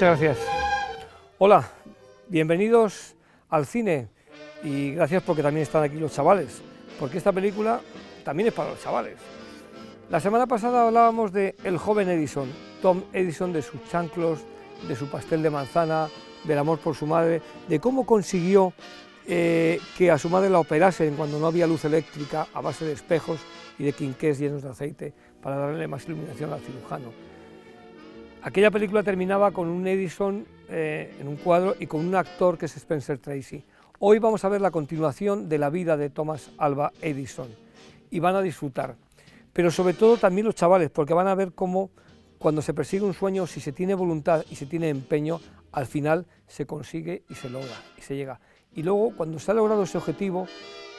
Muchas gracias. Hola, bienvenidos al cine y gracias porque también están aquí los chavales, porque esta película también es para los chavales. La semana pasada hablábamos de el joven Edison, Tom Edison, de sus chanclos, de su pastel de manzana, del amor por su madre, de cómo consiguió eh, que a su madre la operasen cuando no había luz eléctrica a base de espejos y de quinqués llenos de aceite para darle más iluminación al cirujano. Aquella película terminaba con un Edison eh, en un cuadro y con un actor que es Spencer Tracy. Hoy vamos a ver la continuación de la vida de Thomas Alba Edison y van a disfrutar. Pero sobre todo también los chavales, porque van a ver cómo cuando se persigue un sueño, si se tiene voluntad y se tiene empeño, al final se consigue y se logra y se llega. Y luego, cuando se ha logrado ese objetivo,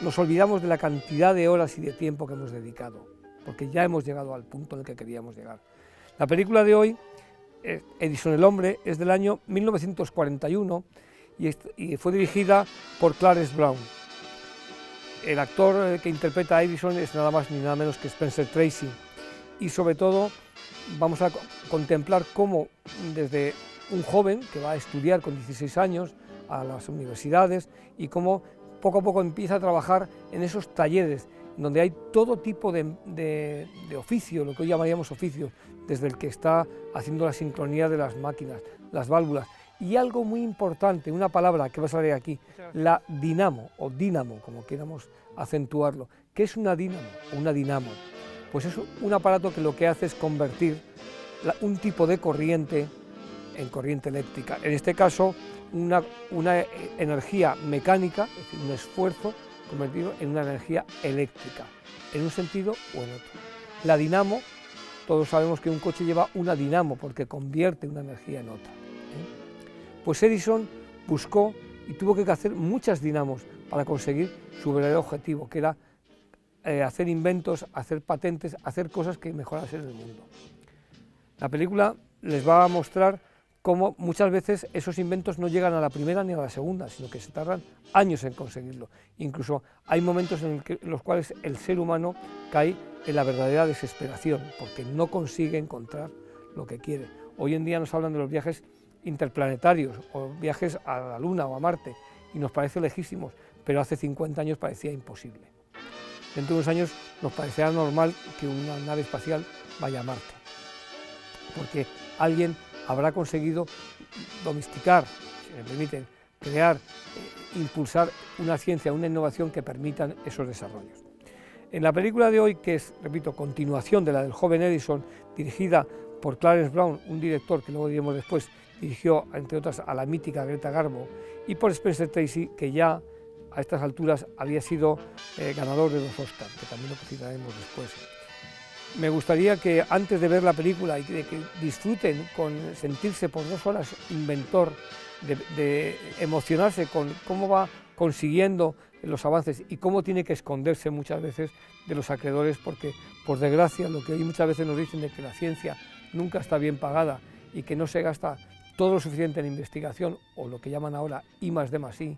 nos olvidamos de la cantidad de horas y de tiempo que hemos dedicado, porque ya hemos llegado al punto en el que queríamos llegar. La película de hoy Edison el Hombre es del año 1941 y, fue dirigida por Clarence Brown. El actor eh, que interpreta a Edison es nada más ni nada menos que Spencer Tracy y sobre todo vamos a contemplar cómo desde un joven que va a estudiar con 16 años a las universidades y cómo poco a poco empieza a trabajar en esos talleres donde hay todo tipo de, de oficio, lo que hoy llamaríamos oficio, desde el que está haciendo la sincronía de las máquinas, las válvulas. Y algo muy importante, una palabra que va a salir aquí, la dinamo o dínamo, como queramos acentuarlo. ¿Qué es una dínamo o una dinamo? Pues es un aparato que lo que hace es convertir un tipo de corriente en corriente eléctrica. En este caso, una, una energía mecánica, es decir, un esfuerzo convertido en una energía eléctrica, en un sentido o en otro. La dinamo todos sabemos que un coche lleva una dinamo porque convierte una energía en otra. ¿eh? Pues Edison buscó y tuvo que hacer muchas dinamos para conseguir su verdadero objetivo, que era eh, hacer inventos, hacer patentes, hacer cosas que mejorasen el mundo. La película les va a mostrar cómo muchas veces esos inventos no llegan a la primera ni a la segunda, sino que se tardan años en conseguirlo. Incluso hay momentos en, los cuales el ser humano cae en la verdadera desesperación, porque no consigue encontrar lo que quiere. Hoy en día nos hablan de los viajes interplanetarios o viajes a la Luna o a Marte, y nos parece lejísimos, pero hace 50 años parecía imposible. Dentro de unos años nos parecerá normal que una nave espacial vaya a Marte, porque alguien habrá conseguido domesticar, si me permiten, crear, eh, impulsar una ciencia, una innovación que permitan esos desarrollos. En la película de hoy, que es, repito, continuación de la del joven Edison, dirigida por Clarence Brown, un director que luego diremos después dirigió, entre otras, a la mítica Greta Garbo, y por Spencer Tracy, que ya a estas alturas había sido eh, ganador de los Oscars, que también lo citaremos después me gustaría que antes de ver la película y de que disfruten con sentirse por dos horas inventor, de, emocionarse con cómo va consiguiendo los avances y cómo tiene que esconderse muchas veces de los acreedores, porque por desgracia lo que hoy muchas veces nos dicen de que la ciencia nunca está bien pagada y que no se gasta todo lo suficiente en investigación o lo que llaman ahora I más D I,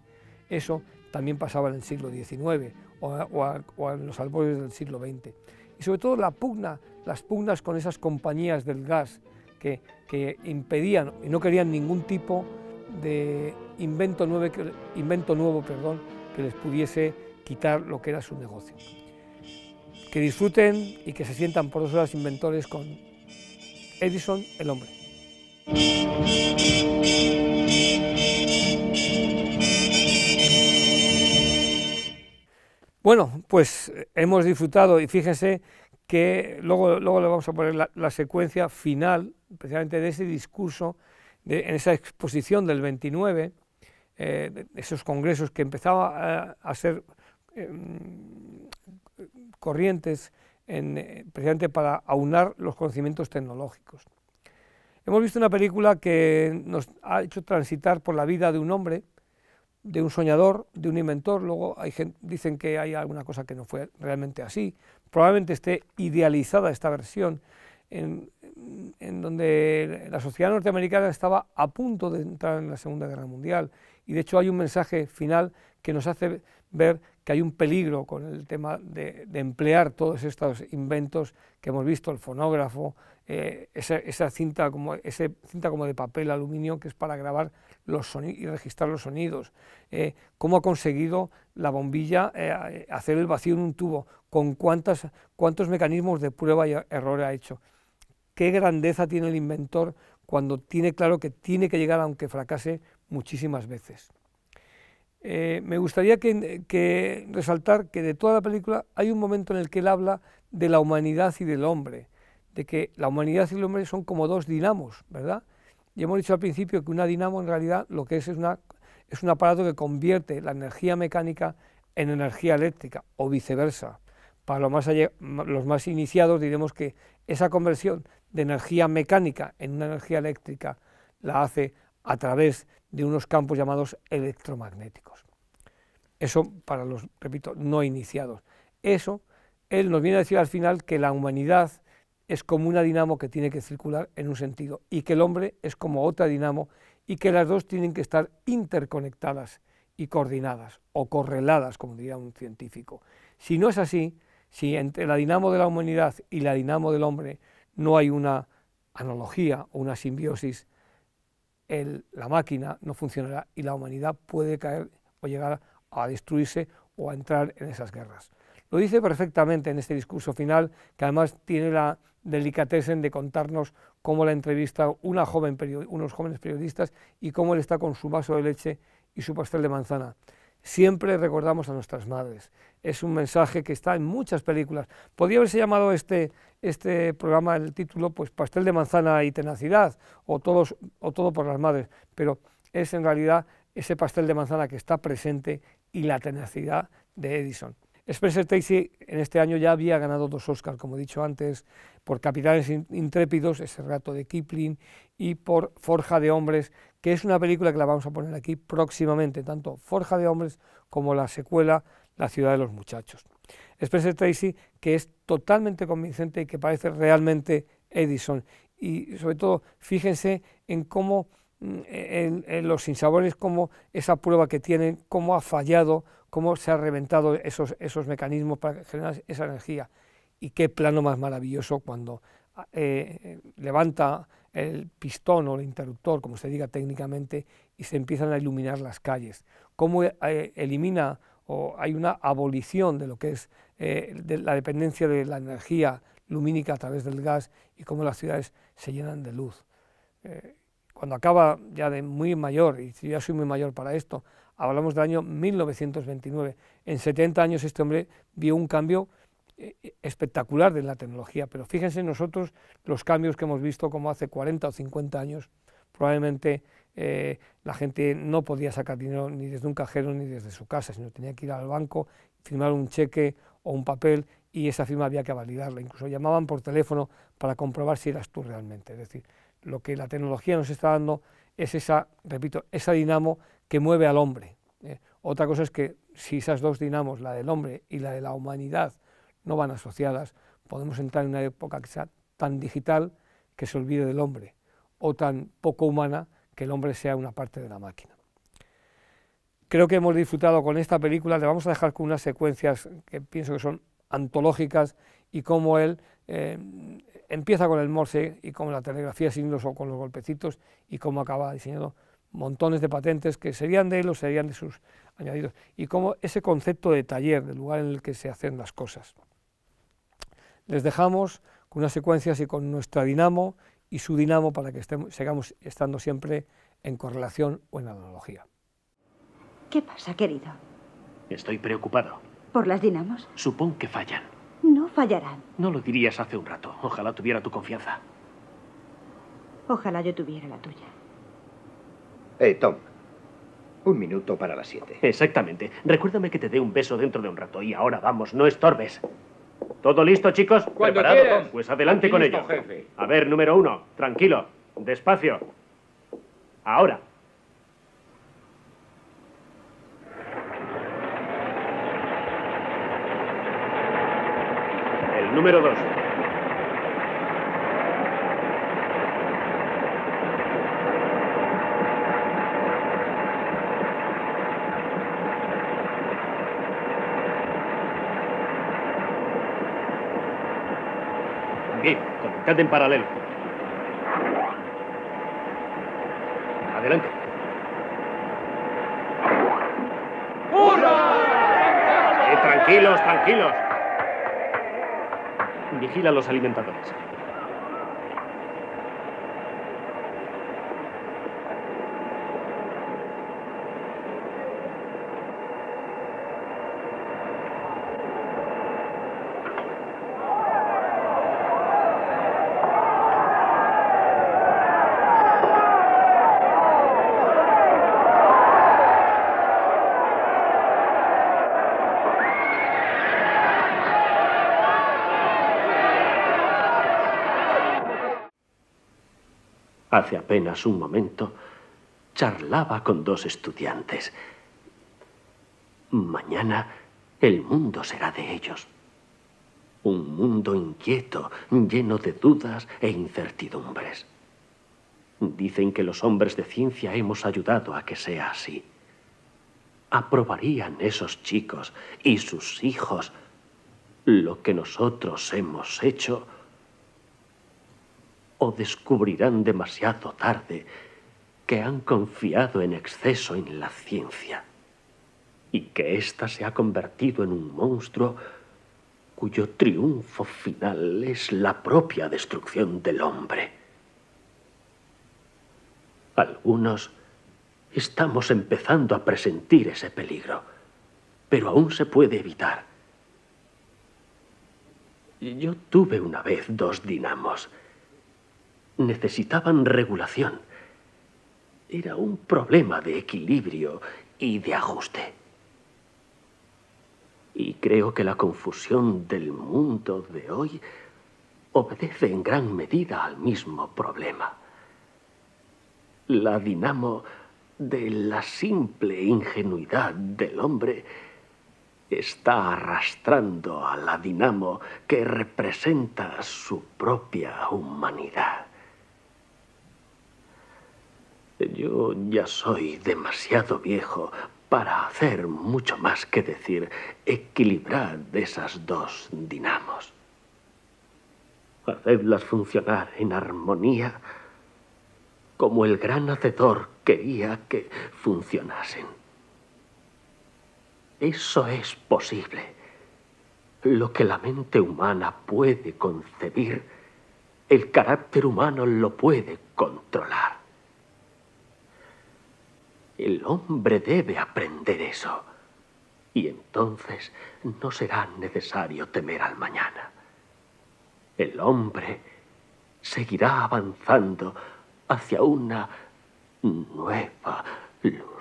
eso también pasaba en el siglo XIX o, en los albores del siglo XX y sobre todo la pugna, las pugnas con esas compañías del gas que, impedían y no querían ningún tipo de invento nuevo, invento nuevo perdón, que les pudiese quitar lo que era su negocio. Que disfruten y que se sientan por dos horas inventores con Edison el hombre. Bueno, pues eh, hemos disfrutado y fíjense que luego, luego le vamos a poner la, secuencia final, precisamente de ese discurso, de, en esa exposición del 29, eh, esos congresos que empezaba a, ser em, corrientes en, precisamente para aunar los conocimientos tecnológicos. Hemos visto una película que nos ha hecho transitar por la vida de un hombre de un soñador, de un inventor, luego hay dicen que hay alguna cosa que no fue realmente así, probablemente esté idealizada esta versión, en, donde la sociedad norteamericana estaba a punto de entrar en la Segunda Guerra Mundial, y de hecho hay un mensaje final que nos hace ver que hay un peligro con el tema de, emplear todos estos inventos que hemos visto, el fonógrafo, eh, esa, cinta como, cinta como de papel aluminio que es para grabar los y registrar los sonidos, eh, cómo ha conseguido la bombilla eh, hacer el vacío en un tubo, con cuántas, cuántos mecanismos de prueba y error ha hecho. Qué grandeza tiene el inventor cuando tiene claro que tiene que llegar aunque fracase muchísimas veces. Eh, me gustaría que, resaltar que de toda la película hay un momento en el que él habla de la humanidad y del hombre, de que la humanidad y el hombre son como dos dinamos, ¿verdad? Y hemos dicho al principio que una dinamo en realidad lo que es es, una, es un aparato que convierte la energía mecánica en energía eléctrica o viceversa. Para los más, los más iniciados diremos que esa conversión de energía mecánica en una energía eléctrica la hace a través de unos campos llamados electromagnéticos. Eso para los, repito, no iniciados. Eso, él nos viene a decir al final que la humanidad es como una dinamo que tiene que circular en un sentido y que el hombre es como otra dinamo y que las dos tienen que estar interconectadas y coordinadas o correladas, como diría un científico. Si no es así, si entre la dinamo de la humanidad y la dinamo del hombre no hay una analogía o una simbiosis, la máquina no funcionará y la humanidad puede caer o llegar a destruirse o a entrar en esas guerras. Lo dice perfectamente en este discurso final, que además tiene la delicatesen de contarnos cómo la entrevista una joven unos jóvenes periodistas y cómo él está con su vaso de leche y su pastel de manzana. Siempre recordamos a nuestras madres. Es un mensaje que está en muchas películas. Podría haberse llamado este, este programa, el título, pues Pastel de manzana y tenacidad, o, todos, o todo por las madres, pero es en realidad ese pastel de manzana que está presente y la tenacidad de Edison. Spencer Tracy en este año ya había ganado dos Oscars, como he dicho antes, por Capitanes Intrépidos, ese rato de Kipling, y por Forja de Hombres, que es una película que la vamos a poner aquí próximamente, tanto Forja de Hombres como la secuela La ciudad de los muchachos. Spencer Tracy, que es totalmente convincente y que parece realmente Edison. Y sobre todo, fíjense en cómo mm, en, los sinsabores, cómo esa prueba que tienen, cómo ha fallado, cómo se han reventado esos, esos mecanismos para generar esa energía. Y qué plano más maravilloso cuando eh, levanta el pistón o el interruptor, como se diga técnicamente, y se empiezan a iluminar las calles. Cómo eh, elimina o hay una abolición de lo que es eh, la dependencia de la energía lumínica a través del gas y cómo las ciudades se llenan de luz. Cuando acaba ya de muy mayor, y yo ya soy muy mayor para esto, hablamos del año 1929. En 70 años este hombre vio un cambio eh, eh, espectacular de la tecnología, pero fíjense nosotros los cambios que hemos visto como hace 40 o 50 años, probablemente eh, la gente no podía sacar dinero ni desde un cajero ni desde su casa, sino tenía que ir al banco, firmar un cheque o un papel y esa firma había que validarla. Incluso llamaban por teléfono para comprobar si eras tú realmente. Es decir, lo que la tecnología nos está dando es esa, repito, esa dinamo que mueve al hombre. ¿eh? Otra cosa es que si esas dos dinamos, la del hombre y la de la humanidad, no van asociadas, podemos entrar en una época que sea tan digital que se olvide del hombre, o tan poco humana que el hombre sea una parte de la máquina. Creo que hemos disfrutado con esta película, le vamos a dejar con unas secuencias que pienso que son antológicas y cómo él eh, empieza con el morse y con la telegrafía signos o con los golpecitos y cómo acaba diseñando montones de patentes que serían de él o serían de sus añadidos, y cómo ese concepto de taller, del lugar en el que se hacen las cosas. Les dejamos con unas secuencias y con nuestra dinamo y su dinamo para que estemos, sigamos estando siempre en correlación o en analogía. ¿Qué pasa, querido? Estoy preocupado. ¿Por las dinamos? Supongo que fallan. No fallarán. No lo dirías hace un rato. Ojalá tuviera tu confianza. Ojalá yo tuviera la tuya. Eh, Tom. Un minuto para las siete. Exactamente. Recuérdame que te dé un beso dentro de un rato. Y ahora vamos, no estorbes. ¿Todo listo, chicos? ¿Preparado? Pues adelante con ello. Jefe. A ver, número uno. Tranquilo. Despacio. Ahora. Número 2. Bien, conectad en paralelo. Adelante. ¡Hurra! Eh, tranquilos, tranquilos. Vigila los alimentadores. Hace apenas un momento charlaba con dos estudiantes. Mañana el mundo será de ellos. Un mundo inquieto, lleno de dudas e incertidumbres. Dicen que los hombres de ciencia hemos ayudado a que sea así. ¿Aprobarían esos chicos y sus hijos lo que nosotros hemos hecho? O descubrirán demasiado tarde que han confiado en exceso en la ciencia y que ésta se ha convertido en un monstruo cuyo triunfo final es la propia destrucción del hombre. Algunos estamos empezando a presentir ese peligro, pero aún se puede evitar. Yo tuve una vez dos dinamos necesitaban regulación. Era un problema de equilibrio y de ajuste. Y creo que la confusión del mundo de hoy obedece en gran medida al mismo problema. La dinamo de la simple ingenuidad del hombre está arrastrando a la dinamo que representa su propia humanidad. Yo ya soy demasiado viejo para hacer mucho más que decir equilibrar esas dos dinamos. Hacerlas funcionar en armonía como el gran hacedor quería que funcionasen. Eso es posible. Lo que la mente humana puede concebir, el carácter humano lo puede controlar. El hombre debe aprender eso. Y entonces no será necesario temer al mañana. El hombre seguirá avanzando hacia una nueva luz.